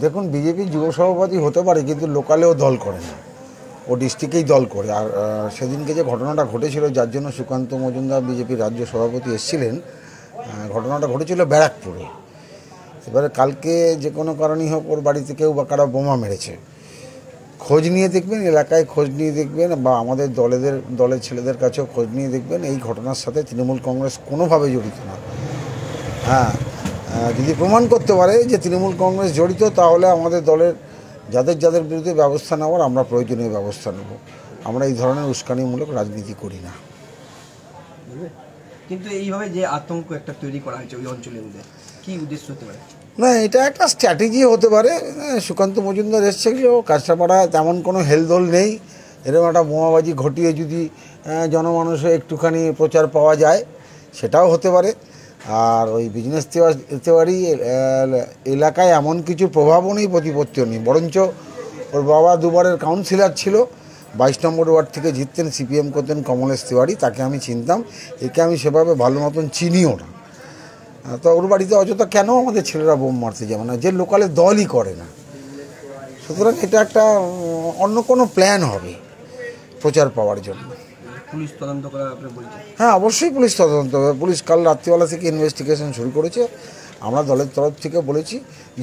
দেখুন, বিজেপি যুব সভাপতি হতে পারে, কিন্তু লোকালেও দল করে না। ও ডিস্ট্রিক্টেই দল করে। আর সেদিনকে যে ঘটনাটা ঘটেছিল, যার জন্য সুকান্ত মজুমদার বিজেপির রাজ্য সভাপতি এসেছিলেন ঘটনাটা ঘটেছিল ব্যারাকপুরে। এবারে কালকে যে কোনো কারণেই হোক, ওর বাড়িতে কেউ বা কারা বোমা মেরেছে। খোঁজ নিয়ে দেখবেন, এলাকায় খোঁজ নিয়ে দেখবেন, বা আমাদের দলেদের, দলের ছেলেদের কাছেও খোঁজ নিয়ে দেখবেন, এই ঘটনার সাথে তৃণমূল কংগ্রেস কোনোভাবে জড়িত না। হ্যাঁ যদি প্রমাণ করতে পারে যে তৃণমূল কংগ্রেস জড়িত তাহলে আমাদের দলের যাদের যাদের বিরুদ্ধে ব্যবস্থা নেওয়ার আমরা প্রয়োজনীয় ব্যবস্থা নেব। আমরা এই ধরনের উস্কানিমূলক রাজনীতি করি না। কিন্তু এইভাবে যে আতঙ্ক একটা তৈরি করা হয়েছে ওই অঞ্চলের মধ্যে কি উদ্দেশ্য হতে পারে? না এটা একটা স্ট্র্যাটেজি হতে পারে। হ্যাঁ, সুকান্ত মজুমদার এসছে কি ও কাঁচরাপাড়ায় তেমন কোনো হেলদোল নেই। এরকম একটা বোমাবাজি ঘটিয়ে যদি জনমানুষে একটুখানি প্রচার পাওয়া যায় সেটাও হতে পারে। আর ওই বিজনেস তেওয়ারি এলাকায় এমন কিছু প্রভাবও নেই প্রতিপত্তিও নেই। বরঞ্চ ওর বাবা দুবারের কাউন্সিলর ছিল, বাইশ নম্বর ওয়ার্ড থেকে জিততেন সিপিএম করতেন, কমলেশ তিওয়ারি, তাকে আমি চিনতাম। একে আমি সেভাবে ভালো মতন চিনিও না। তো ওর বাড়িতে অযথা কেন আমাদের ছেলেরা বোম মারতে যাবে না? যে লোকালে দলই করে না। সুতরাং এটা একটা অন্য কোনো প্ল্যান হবে প্রচার পাওয়ার জন্য। পুলিশ তদন্ত করা আপনি বলছেন? হ্যাঁ অবশ্যই পুলিশ তদন্ত হবে। পুলিশ কাল রাত্রিবেলা থেকে ইনভেস্টিগেশন শুরু করেছে। আমরা দলের তরফ থেকে বলেছি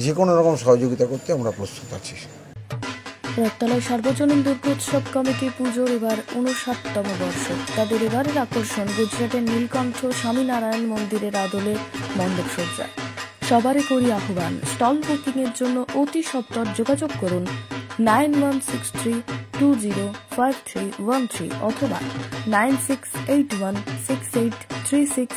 যে কোনো রকম সহযোগিতা করতে আমরা প্রস্তুত আছি। রথতলায় সার্বজনীন দুর্গোৎসব কমিটি পুজোর এবার উনষাটতম বর্ষ। তাদের এবারের আকর্ষণ গুজরাটের নীলকণ্ঠ স্বামীনারায়ণ মন্দিরের আদলে মণ্ডপ সজ্জায়। সবারই করি আহ্বান। স্টল বুকিং এর জন্য অতি সত্বর যোগাযোগ করুন nine one six three two zero five three one three অথবা nine six eight one six eight three six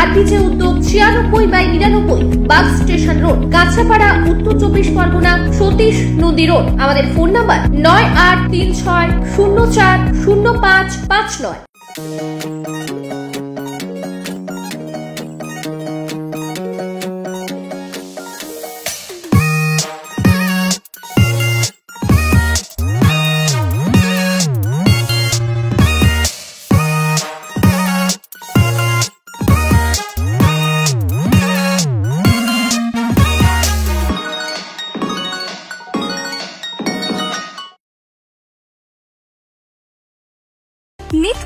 RBJ উদ্যোগ ছিয়ানব্বই বাই নিরানব্বই বাস স্টেশন রোড, কাছাপাড়া, উত্তর চব্বিশ পরগনা, সতীশ নদী রোড। আমাদের ফোন নাম্বার নয় আট তিন ছয় শূন্য চার শূন্য পাঁচ পাঁচ নয়।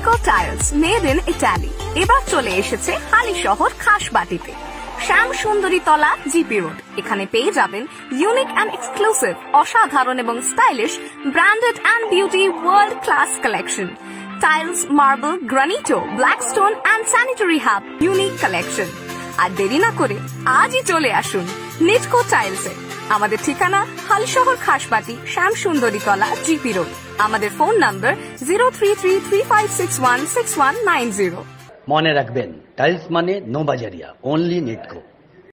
Nitco tiles made in Italy এবার চলে এসেছে হালি শহর খাসবাটিতে। শ্যাম সুন্দরী তলা, জিপি রোড। এখানে পেয়ে যাবেন ইউনিক অ্যান্ড এক্সক্লুসিভ অসাধারণ এবং stylish branded and beauty world class collection tiles marble গ্রানিটো black stone and sanitary hub unique collection আর দেরি না করে আজই চলে আসুন নিটকো টাইলসে আমাদের ঠিকানা হালশহর খাসবাটি, শ্যাম সুন্দরী তলা, জিপি রোড। আমাদের phone number zero three three three five six one six one nine zero মনে রাখবেন, টাইলস মানে নো বাজারিয়া অনলি নেটকো